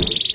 you.